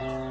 Bye.